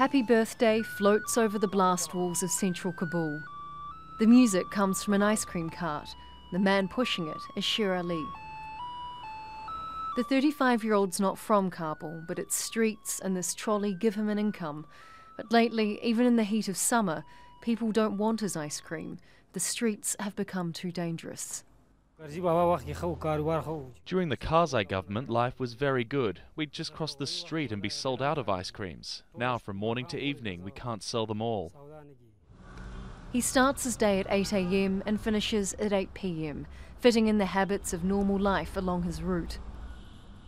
Happy Birthday floats over the blast walls of central Kabul. The music comes from an ice cream cart. The man pushing it is Sher Ali. The 35 year old's not from Kabul, but its streets and this trolley give him an income. But lately, even in the heat of summer, people don't want his ice cream. The streets have become too dangerous. During the Karzai government, life was very good. We'd just cross the street and be sold out of ice creams. Now, from morning to evening, we can't sell them all. He starts his day at 8am and finishes at 8pm, fitting in the habits of normal life along his route.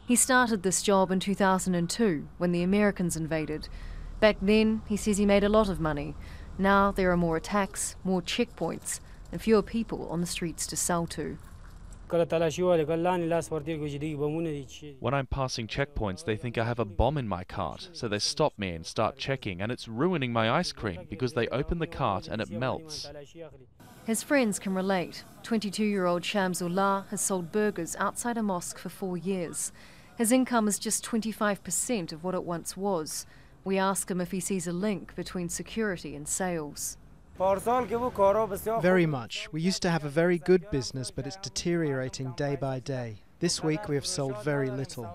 He started this job in 2002 when the Americans invaded. Back then, he says he made a lot of money. Now there are more attacks, more checkpoints, and fewer people on the streets to sell to. When I'm passing checkpoints, they think I have a bomb in my cart, so they stop me and start checking, and it's ruining my ice cream because they open the cart and it melts. His friends can relate. 22 year old Shamsullah has sold burgers outside a mosque for four years. His income is just 25% of what it once was. We ask him if he sees a link between security and sales. Very much. We used to have a very good business, but it's deteriorating day by day. This week we have sold very little.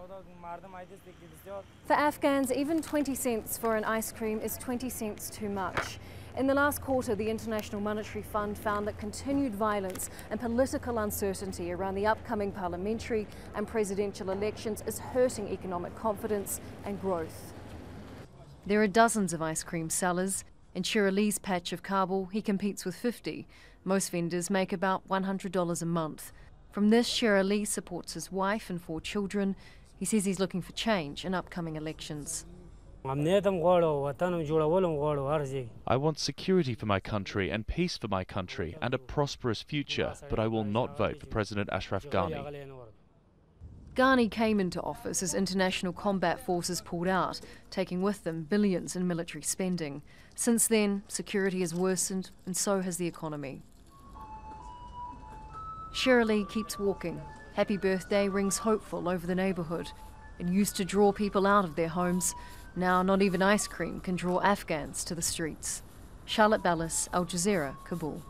For Afghans, even 20 cents for an ice cream is 20 cents too much. In the last quarter, the International Monetary Fund found that continued violence and political uncertainty around the upcoming parliamentary and presidential elections is hurting economic confidence and growth. There are dozens of ice cream sellers. In Sher Ali's patch of Kabul, he competes with 50. Most vendors make about $100 a month. From this, Sher Ali supports his wife and four children. He says he's looking for change in upcoming elections. I want security for my country and peace for my country and a prosperous future, but I will not vote for President Ashraf Ghani. Ghani came into office as international combat forces pulled out, taking with them billions in military spending. Since then, security has worsened, and so has the economy. Ali keeps walking. Happy Birthday rings hopeful over the neighbourhood. It used to draw people out of their homes. Now, not even ice cream can draw Afghans to the streets. Charlotte Bellis, Al Jazeera, Kabul.